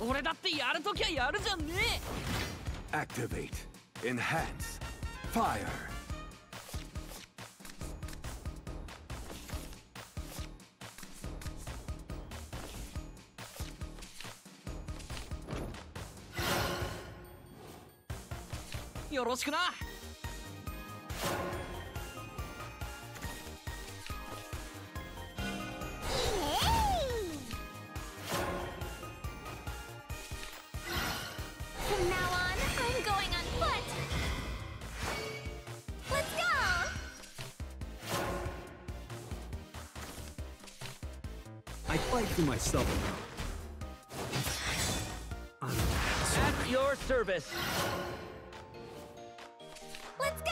俺だってやるときゃやるじゃんね Activate. Enhance. Fire. よろしくな From now on, I'm going on foot. Let's go. I fight for myself now. At your service Let's go.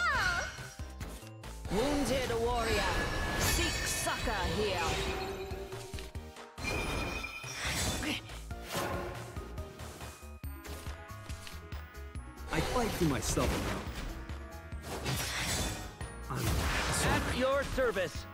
Wounded warrior Seek succor here fight for myself. I'm At your service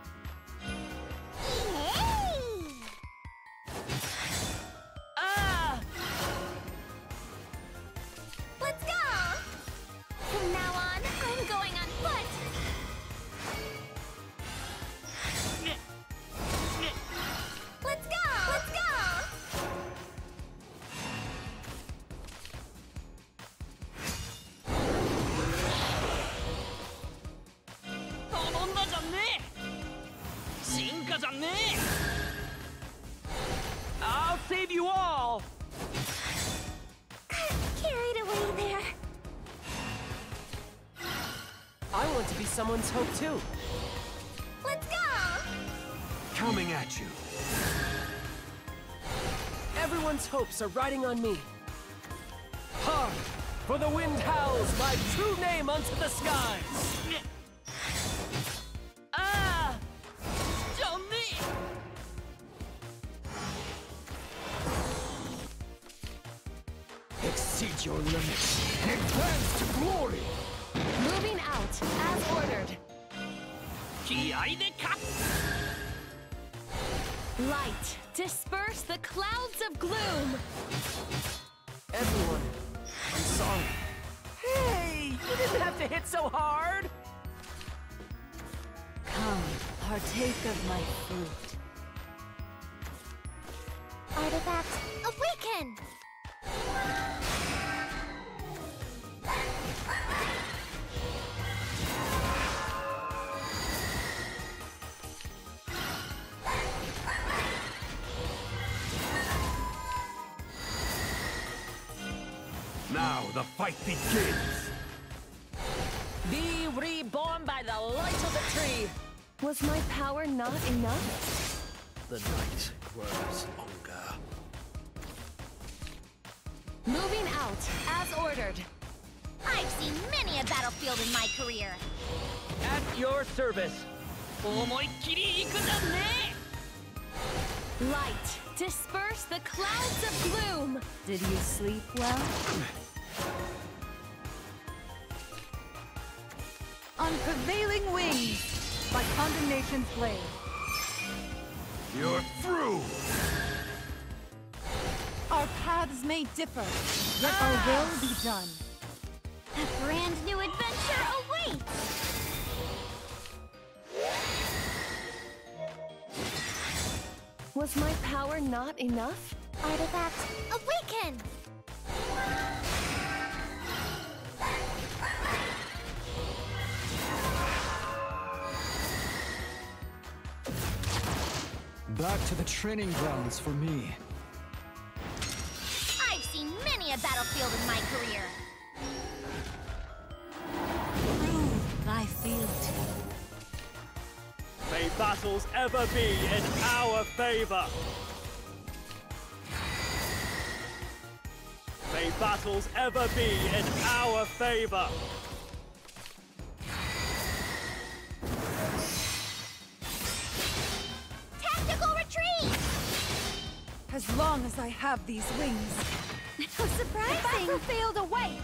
進化じゃんね I'll save you all Carried away there. I want to be someone's hope too. Let's go. coming at you. Everyone's hopes are riding on me. Hark! For the wind howls my true name unto the skies! exceed your limits. Advance to glory! Moving out, as ordered. Light, disperse the clouds of gloom! Everyone, I'm sorry. Hey, you didn't have to hit so hard! Come, partake of my fruit. Artifact, awaken! Now the fight begins! Be reborn by the light of the tree! Was my power not enough? The night grows longer. Moving out, as ordered. I've seen many a battlefield in my career. At your service. Light, disperse the clouds of gloom. Did you sleep well? On prevailing wings, by condemnation's blade. You're through. Our paths may differ, yet our ah! will be done. A brand new adventure awaits. Was my power not enough? Artifact, awaken! Back to the training grounds for me. I've seen many a battlefield in my career. Prove thy fealty. May battles ever be in our favor. May battles ever be in our favor. As long as I have these wings. How surprising! The battlefield awaits!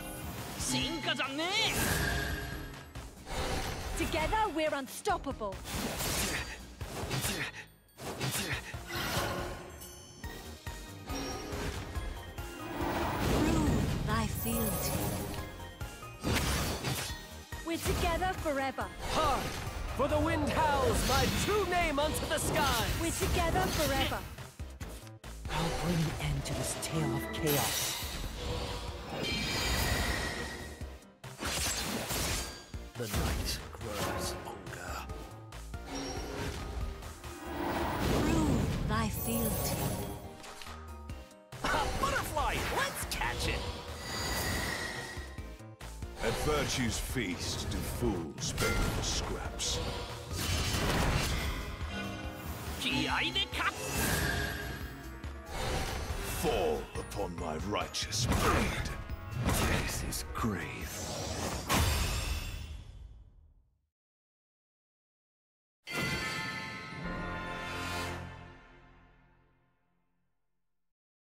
Together, we're unstoppable! Prove thy fealty. We're together forever. Hark! For the wind howls my true name unto the skies! We're together forever end to this tale of chaos. The night grows longer. Prove thy fealty. Butterfly! Let's catch it! At virtue's feast do fools bend for scraps. GI the cup! Fall upon my righteous blade. This is grave.